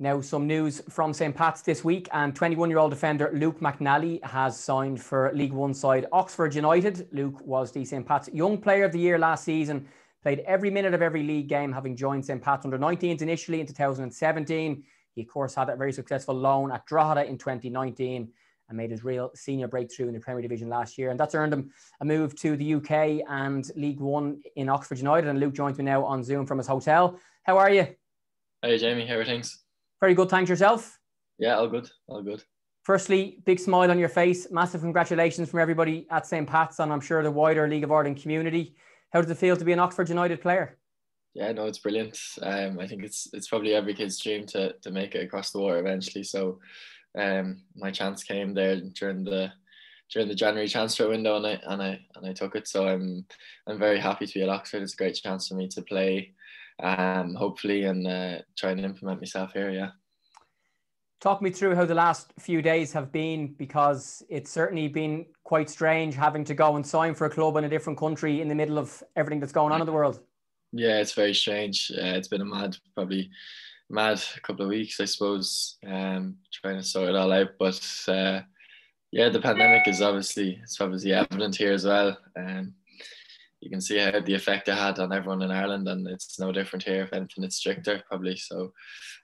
Now, some news from St. Pat's this week, and 21 year old defender Luke McNally has signed for League One side Oxford United. Luke was the St. Pat's Young Player of the Year last season, played every minute of every league game, having joined St. Pat's under 19s initially in 2017. He, of course, had a very successful loan at Drogheda in 2019 and made his real senior breakthrough in the Premier Division last year. And that's earned him a move to the UK and League One in Oxford United. And Luke joins me now on Zoom from his hotel. How are you? Hey, Jamie. How are things? Very good. Thanks yourself. Yeah, all good. All good. Firstly, big smile on your face. Massive congratulations from everybody at St. Pat's and I'm sure the wider League of Ireland community. How does it feel to be an Oxford United player? Yeah, no, it's brilliant. Um, I think it's it's probably every kid's dream to to make it across the water eventually. So, um, my chance came there during the during the January transfer window, and I and I and I took it. So I'm I'm very happy to be at Oxford. It's a great chance for me to play um, hopefully, and uh, try and implement myself here. Yeah. Talk me through how the last few days have been because it's certainly been quite strange having to go and sign for a club in a different country in the middle of everything that's going on in the world. Yeah, it's very strange. Uh, it's been a mad, probably mad couple of weeks, I suppose, um, trying to sort it all out. But uh, yeah, the pandemic is obviously it's obviously evident here as well. Um, you can see how the effect it had on everyone in Ireland, and it's no different here. If anything, it's stricter probably. So,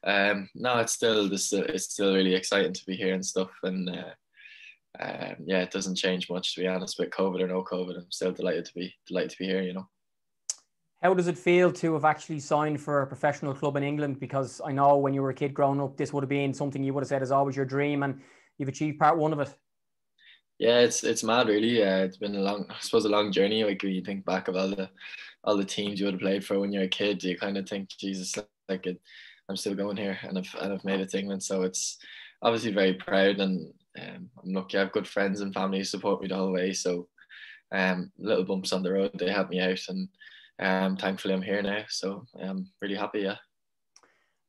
um, no, it's still this. It's still really exciting to be here and stuff, and uh, um, yeah, it doesn't change much to be honest. With COVID or no COVID, I'm still delighted to be delighted to be here. You know. How does it feel to have actually signed for a professional club in England? Because I know when you were a kid growing up, this would have been something you would have said is always your dream, and you've achieved part one of it. Yeah, it's it's mad really. Uh, it's been a long, I suppose, a long journey. Like when you think back of all the all the teams you would have played for when you're a kid, you kind of think, Jesus, like it, I'm still going here, and I've and I've made it to England. So it's obviously very proud, and um, I'm lucky. I have good friends and family who support me the whole way. So um, little bumps on the road, they help me out, and um, thankfully I'm here now. So I'm really happy. Yeah.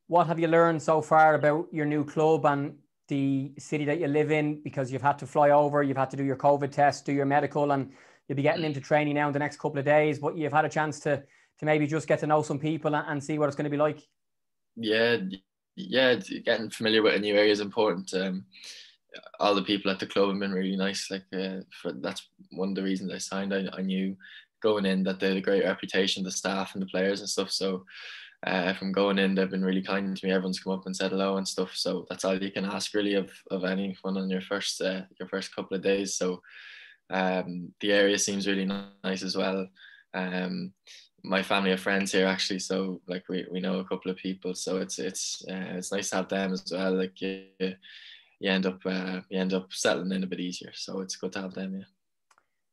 What have you learned so far about your new club and the city that you live in because you've had to fly over, you've had to do your COVID test, do your medical, and you'll be getting into training now in the next couple of days. But you've had a chance to to maybe just get to know some people and see what it's going to be like. Yeah, yeah, getting familiar with a new area is important. Um, all the people at the club have been really nice. Like uh, for, that's one of the reasons I signed. I, I knew going in that they had a great reputation, the staff and the players and stuff. So uh, from going in, they've been really kind to me. Everyone's come up and said hello and stuff. So that's all you can ask really of, of anyone on your first uh, your first couple of days. So um, the area seems really nice as well. Um, my family are friends here actually, so like we, we know a couple of people. So it's it's uh, it's nice to have them as well. Like you, you end up uh, you end up settling in a bit easier. So it's good to have them. Yeah.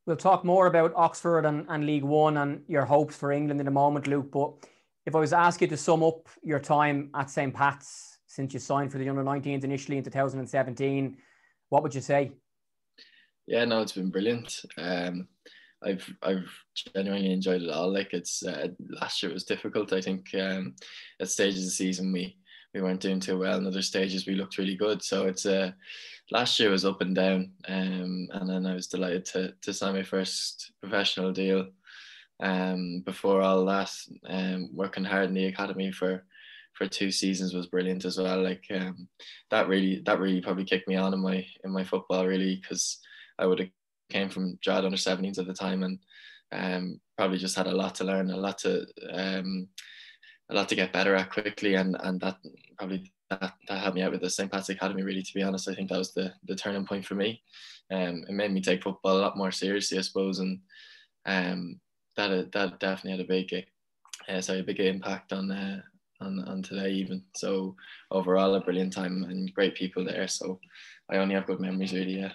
We'll talk more about Oxford and, and League One and your hopes for England in a moment, Luke. But if I was to ask you to sum up your time at St. Pat's since you signed for the under 19s initially in 2017, what would you say? Yeah, no, it's been brilliant. Um, I've I've genuinely enjoyed it all. Like it's uh, last year was difficult. I think um, at stages of the season we we weren't doing too well. In other stages we looked really good. So it's uh, last year was up and down. Um, and then I was delighted to to sign my first professional deal um, before all that, um, working hard in the academy for for two seasons was brilliant as well. Like um, that really that really probably kicked me on in my in my football really because I would have came from Drogheda under 17s at the time and um, probably just had a lot to learn, a lot to um, a lot to get better at quickly, and and that probably that, that helped me out with the St. Pat's Academy. Really, to be honest, I think that was the the turning point for me. Um, it made me take football a lot more seriously, I suppose, and um, that that definitely had a big uh, sorry a big impact on uh, on on today even. So overall a brilliant time and great people there. So I only have good memories really. Yeah.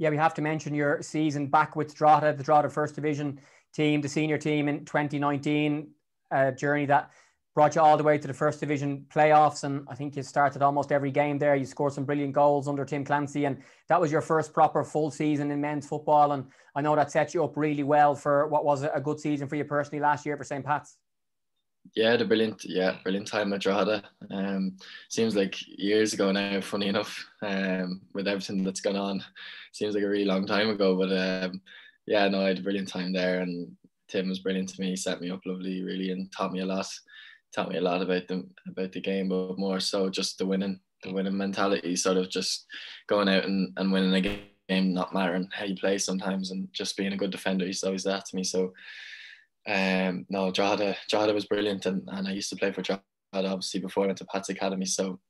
Yeah, we have to mention your season back with Drogheda, the Drogheda First Division team, the senior team in 2019, a journey that brought you all the way to the first division playoffs. And I think you started almost every game there. You scored some brilliant goals under Tim Clancy. And that was your first proper full season in men's football. And I know that set you up really well for what was a good season for you personally last year for St. Pat's. Yeah, the brilliant, yeah, brilliant time at Drogheda. Um, seems like years ago now. Funny enough, um, with everything that's gone on, seems like a really long time ago. But um, yeah, no, I had a brilliant time there, and Tim was brilliant to me. He set me up lovely, really, and taught me a lot taught me a lot about the about the game, but more so just the winning the winning mentality, sort of just going out and, and winning a game, not mattering how you play sometimes, and just being a good defender. He's always that to me. So, um, no, Drogheda, Drogheda was brilliant, and, and I used to play for Drogheda obviously before I went to Pat's Academy. So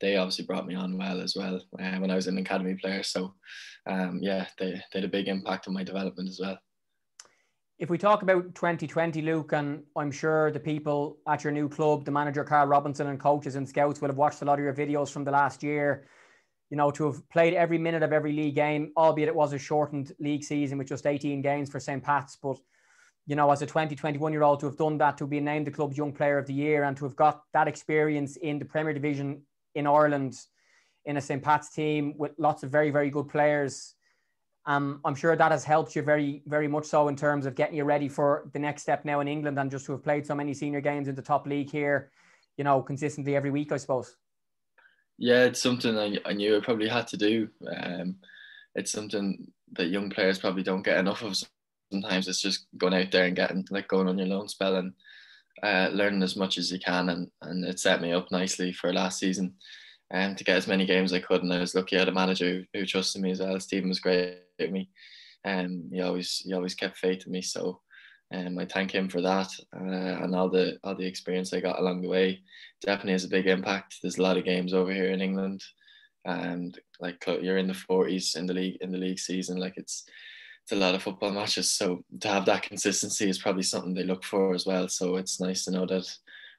they obviously brought me on well as well uh, when I was an academy player. So, um, yeah, they, they had a big impact on my development as well. If we talk about 2020, Luke, and I'm sure the people at your new club, the manager Karl Robinson and coaches and scouts will have watched a lot of your videos from the last year. You know, to have played every minute of every league game, albeit it was a shortened league season with just 18 games for St. Pat's. But, you know, as a 20, 21 year old, to have done that, to be named the club's young player of the year and to have got that experience in the Premier Division in Ireland in a St. Pat's team with lots of very, very good players. Um, I'm sure that has helped you very, very much so in terms of getting you ready for the next step now in England and just to have played so many senior games in the top league here, you know, consistently every week, I suppose. Yeah, it's something I, I knew I probably had to do. Um, it's something that young players probably don't get enough of. Sometimes it's just going out there and getting like going on your loan spell and uh, learning as much as you can, and and it set me up nicely for last season, and um, to get as many games as I could. And I was lucky I had a manager who, who trusted me as well. Stephen was great me, and um, he always he always kept faith in me. So. Um, I thank him for that uh, and all the all the experience I got along the way. Definitely has a big impact. There's a lot of games over here in England, and like you're in the 40s in the league in the league season. Like it's it's a lot of football matches. So to have that consistency is probably something they look for as well. So it's nice to know that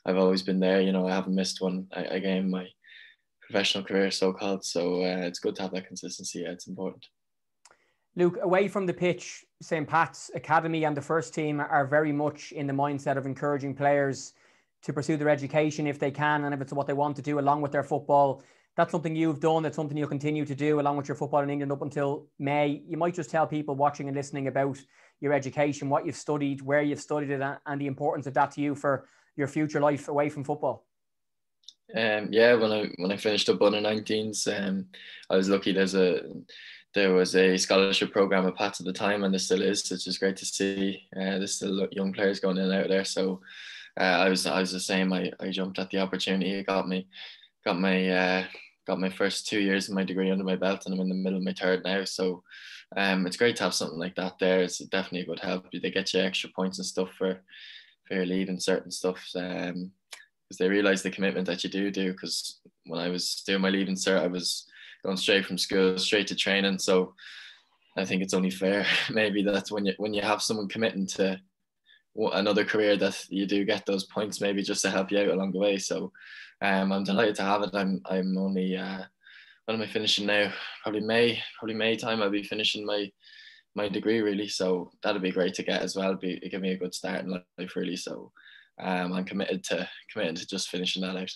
I've always been there. You know, I haven't missed one again in my professional career, so called. So uh, it's good to have that consistency. Yeah, it's important. Luke, away from the pitch, St. Pat's Academy and the first team are very much in the mindset of encouraging players to pursue their education if they can and if it's what they want to do along with their football that's something you've done. It's something you'll continue to do along with your football in England up until May. You might just tell people watching and listening about your education, what you've studied, where you've studied it, and the importance of that to you for your future life away from football. Um, yeah, when I when I finished up under 19s, um, I was lucky. There's a there was a scholarship program at Pats at the time, and there still is, which is great to see. Uh, there's still young players going in and out there. So uh, I was I was the same. I, I jumped at the opportunity. It got me got my uh, got my first two years of my degree under my belt and I'm in the middle of my third now. So um, it's great to have something like that there. It's definitely a good help. You. They get you extra points and stuff for, for your lead and certain stuff. Um, because they realize the commitment that you do do. Because when I was doing my leaving cert, I was going straight from school straight to training. So I think it's only fair maybe that's when you when you have someone committing to another career that you do get those points maybe just to help you out along the way. So um, I'm delighted to have it. I'm I'm only uh, when am I finishing now? Probably May, probably May time. I'll be finishing my my degree really. So that'd be great to get as well. Be give me a good start in life really. So um, I'm committed to committed to just finishing that out.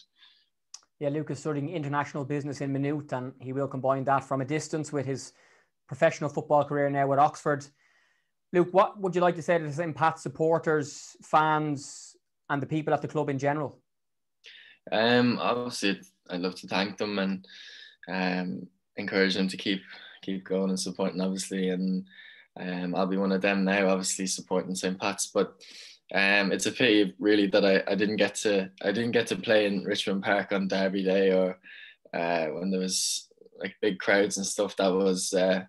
Yeah, Luke is studying international business in Maynooth, and he will combine that from a distance with his professional football career now at Oxford. Luke, what would you like to say to the St. Pat supporters, fans, and the people at the club in general? Um, obviously, I'd love to thank them and um, encourage them to keep keep going and supporting, obviously. And um, I'll be one of them now, obviously supporting St. Pat's. But um, it's a pity, really, that I, I didn't get to I didn't get to play in Richmond Park on Derby Day or uh, when there was like big crowds and stuff. That was uh,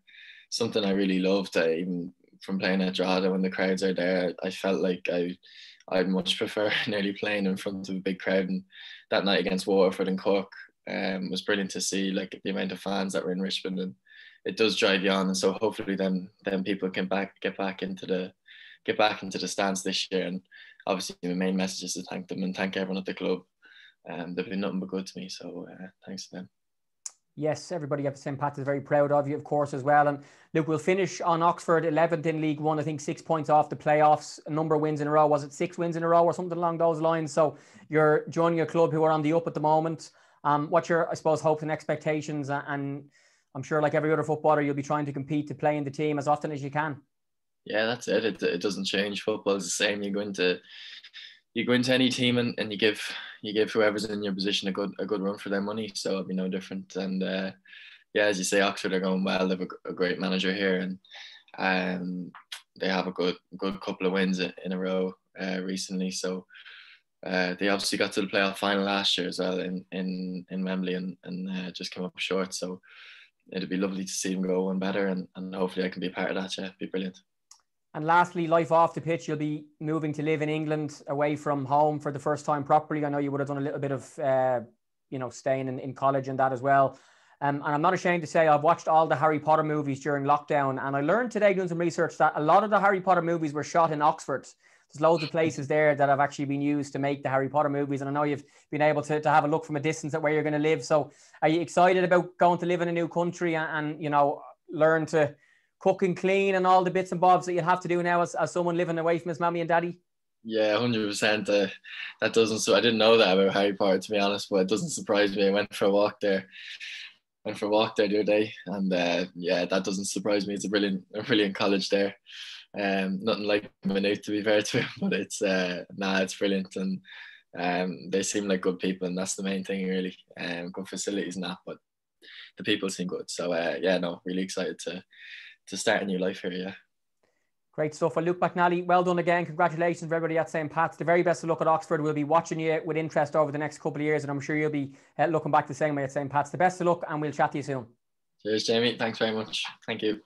something I really loved. I even from playing at Drogheda when the crowds are there, I felt like I I'd much prefer nearly playing in front of a big crowd. And that night against Waterford and Cork um, was brilliant to see, like the amount of fans that were in Richmond, and it does drive you on. And so hopefully, then then people can back get back into the get back into the stands this year. And obviously, my main message is to thank them and thank everyone at the club. Um, they've been nothing but good to me. So uh, thanks to them yes, everybody at St. Pat's is very proud of you, of course, as well. And look, we'll finish on Oxford 11th in League One. I think six points off the playoffs, a number of wins in a row. Was it six wins in a row or something along those lines? So you're joining a club who are on the up at the moment. Um, what's your, I suppose, hopes and expectations? And I'm sure, like every other footballer, you'll be trying to compete to play in the team as often as you can. Yeah, that's it. It, it doesn't change. Football is the same. You go into you go into any team and, and you give you give whoever's in your position a good a good run for their money. So it'll be no different. And uh, yeah, as you say, Oxford are going well. They have a, a great manager here, and um, they have a good good couple of wins in a row uh, recently. So uh, they obviously got to the playoff final last year as well in in in Wembley and and uh, just came up short. So it'd be lovely to see them go one better, and and hopefully I can be part of that. Yeah, it'd be brilliant. And lastly, life off the pitch. You'll be moving to live in England, away from home for the first time properly. I know you would have done a little bit of, uh, you know, staying in, in college and that as well. Um, and I'm not ashamed to say I've watched all the Harry Potter movies during lockdown, and I learned today doing some research that a lot of the Harry Potter movies were shot in Oxford. There's loads of places there that have actually been used to make the Harry Potter movies, and I know you've been able to, to have a look from a distance at where you're going to live. So, are you excited about going to live in a new country and, and you know learn to cook and clean and all the bits and bobs that you have to do now as, as someone living away from his mommy and daddy? Yeah, hundred uh, percent. That doesn't. So I didn't know that about Harry Potter to be honest, but it doesn't surprise me. I went for a walk there, went for a walk there the other day, and uh, yeah, that doesn't surprise me. It's a brilliant, a brilliant college there. Um, nothing like Maynooth to be fair to him, but it's uh, nah, it's brilliant, and um, they seem like good people, and that's the main thing really. Um, good facilities and that, but the people seem good. So uh, yeah, no, really excited to to start a new life here. Yeah. Great stuff. Well, Luke McNally, well done again. Congratulations, everybody at St. Pat's. The very best of luck at Oxford. We'll be watching you with interest over the next couple of years, and I'm sure you'll be uh, looking back the same way at St. Pat's. The best of luck, and we'll chat to you soon. Cheers, Jamie. Thanks very much. Thank you.